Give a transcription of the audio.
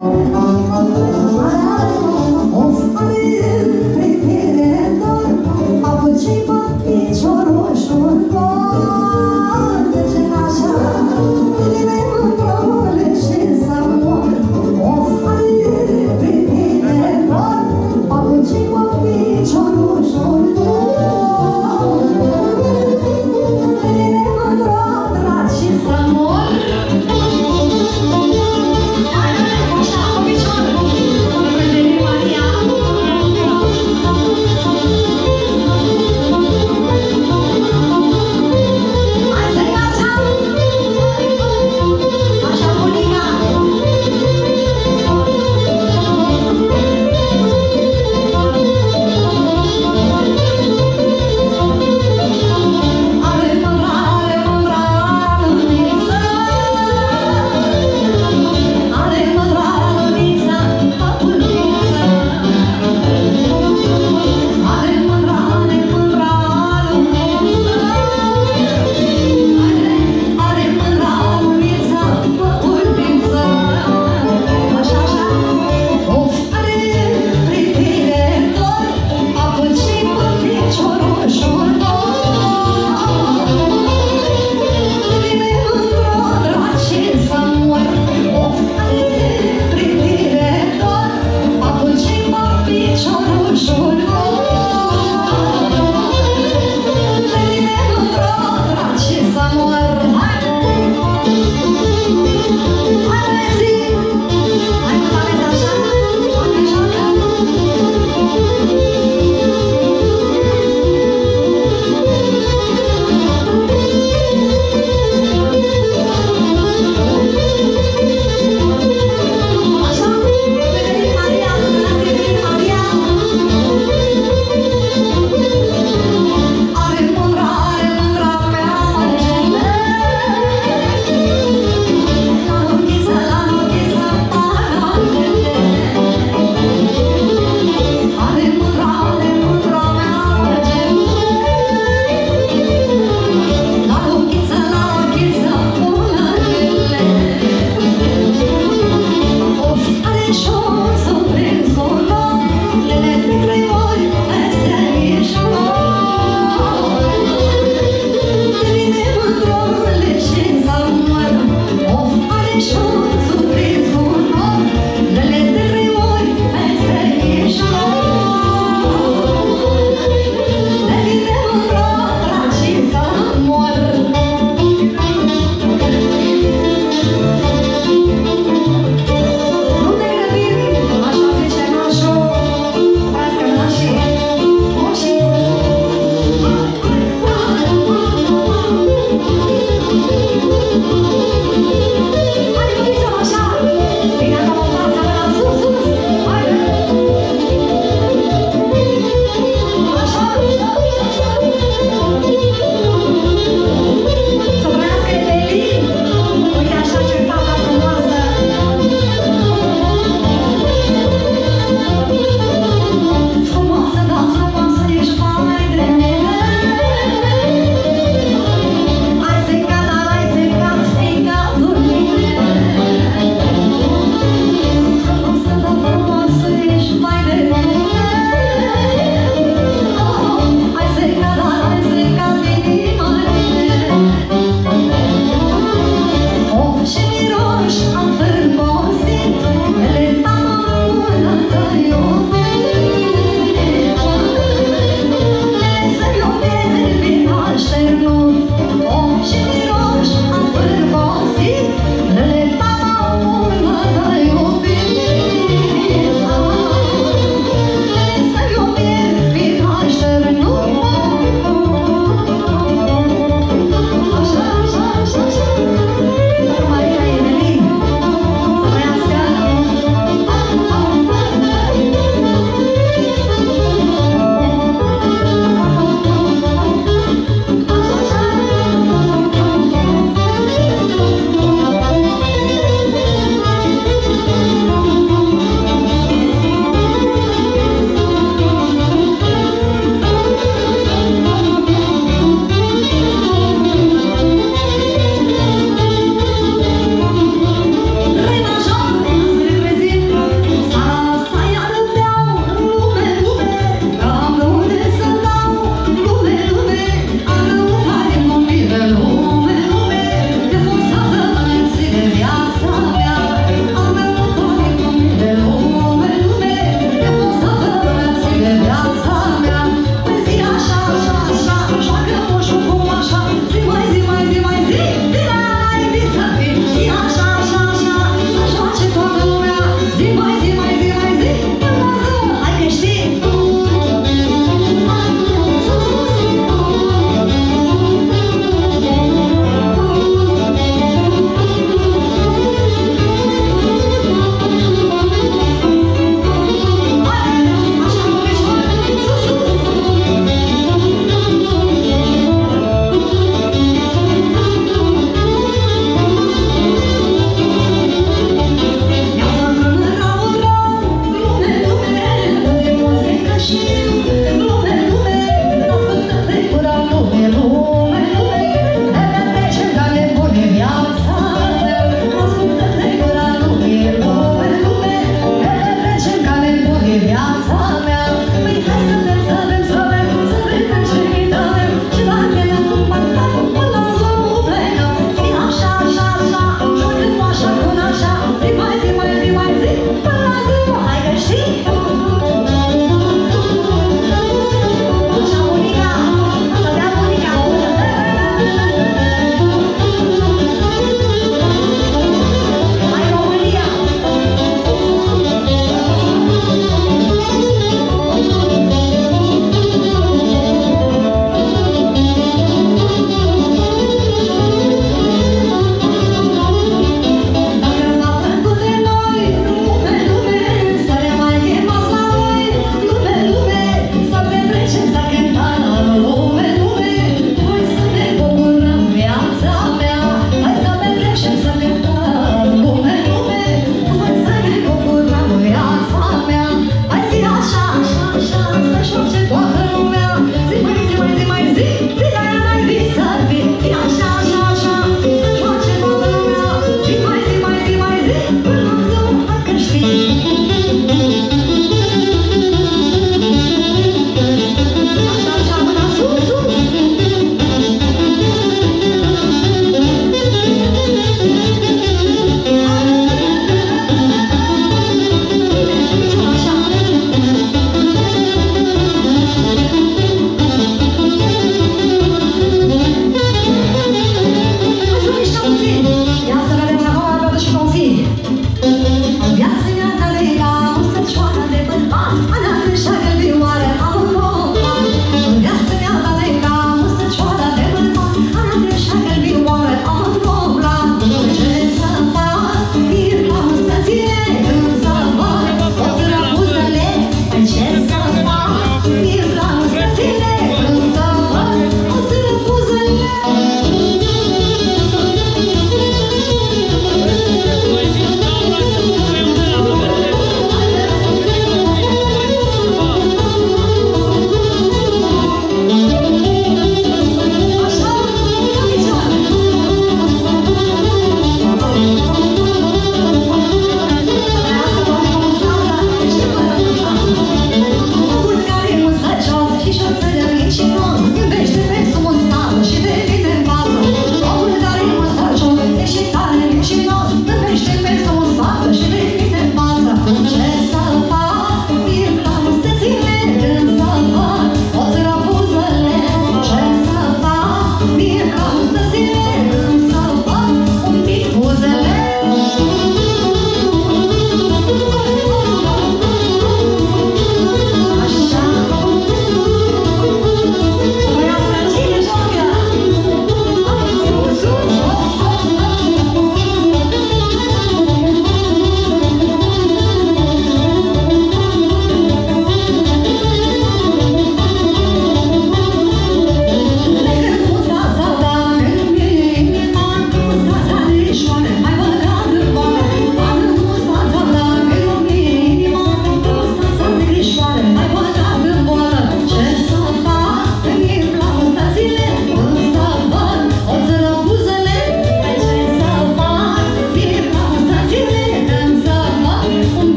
Of a cheap, cheap, cheap,